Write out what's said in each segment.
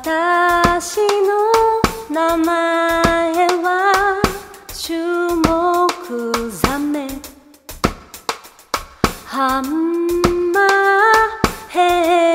私の名前は注目ザメ。ハンマーヘイ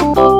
私